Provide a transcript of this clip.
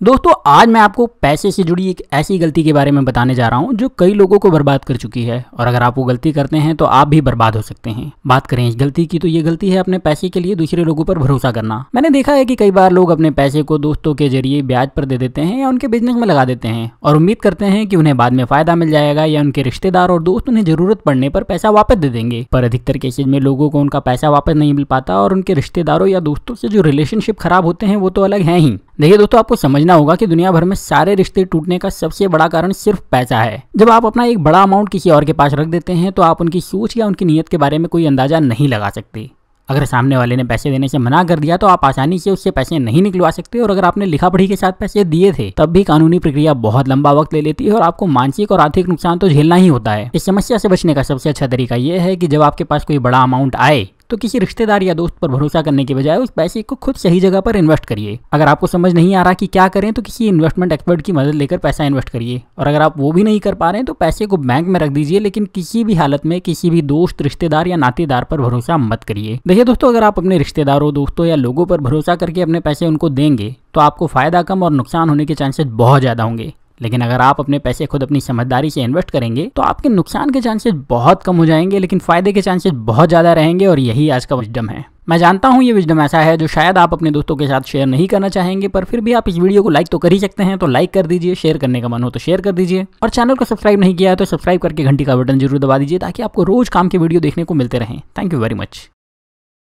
दोस्तों, आज मैं आपको पैसे से जुड़ी एक ऐसी गलती के बारे में बताने जा रहा हूँ जो कई लोगों को बर्बाद कर चुकी है। और अगर आप वो गलती करते हैं तो आप भी बर्बाद हो सकते हैं। बात करें इस गलती की तो ये गलती है अपने पैसे के लिए दूसरे लोगों पर भरोसा करना। मैंने देखा है कि कई बार लोग अपने पैसे को दोस्तों के ज़रिए ब्याज पर दे देते हैं या उनके बिज़नेस में लगा देते हैं। और उम्मीद करते हैं कि उन्हें बाद में फ़ायदा मिल जाएगा या उनके रिश्तेदार और दोस्त उन्हें ज़रूरत पड़ने पर पैसा वापस दे देंगे। पर अधिकतर केसेज में लोगों को उनका पैसा वापस नहीं मिल पाता और उनके रिश्तेदारों या दोस्तों से जो रिलेशनशिप खराब होते हैं, वो तो अलग है ही। देखिए दोस्तों, आपको समझना होगा कि दुनिया भर में सारे रिश्ते टूटने का सबसे बड़ा कारण सिर्फ़ पैसा है। जब आप अपना एक बड़ा अमाउंट किसी और के पास रख देते हैं तो आप उनकी सोच या उनकी नीयत के बारे में कोई अंदाज़ा नहीं लगा सकते। अगर सामने वाले ने पैसे देने से मना कर दिया तो आप आसानी से उससे पैसे नहीं निकलवा सकते और अगर आपने लिखा पढ़ी के साथ पैसे दिए थे, तब भी कानूनी प्रक्रिया बहुत लंबा वक्त ले लेती है और आपको मानसिक और आर्थिक नुकसान तो झेलना ही होता है। इस समस्या से बचने का सबसे अच्छा तरीका यह है कि जब आपके पास कोई बड़ा अमाउंट आए तो किसी रिश्तेदार या दोस्त पर भरोसा करने के बजाय उस पैसे को खुद सही जगह पर इन्वेस्ट करिए। अगर आपको समझ नहीं आ रहा कि क्या करें तो किसी इन्वेस्टमेंट एक्सपर्ट की मदद लेकर पैसा इन्वेस्ट करिए। और अगर आप वो भी नहीं कर पा रहे हैं तो पैसे को बैंक में रख दीजिए, लेकिन किसी भी हालत में किसी भी दोस्त, रिश्तेदार या नातेदार पर भरोसा मत करिए। देखिए दोस्तों, अगर आप अपने रिश्तेदारों, दोस्तों या लोगों पर भरोसा करके अपने पैसे उनको देंगे तो आपको फ़ायदा कम और नुकसान होने के चांसेस बहुत ज़्यादा होंगे। लेकिन अगर आप अपने पैसे खुद अपनी समझदारी से इन्वेस्ट करेंगे तो आपके नुकसान के चांसेस बहुत कम हो जाएँगे, लेकिन फ़ायदे के चांसेस बहुत ज़्यादा रहेंगे और यही आज का विजडम है। मैं जानता हूँ ये विजडम ऐसा है जो शायद आप अपने दोस्तों के साथ शेयर नहीं करना चाहेंगे, पर फिर भी आप इस वीडियो को लाइक तो कर ही सकते हैं तो लाइक कर दीजिए शेयर करने का मन हो तो शेयर कर दीजिए। और चैनल को सब्सक्राइब नहीं किया है तो सब्सक्राइब करके घंटी का बटन ज़रूर दबा दीजिए, ताकि आपको रोज काम के वीडियो देखने को मिलते रहें। Thank you very much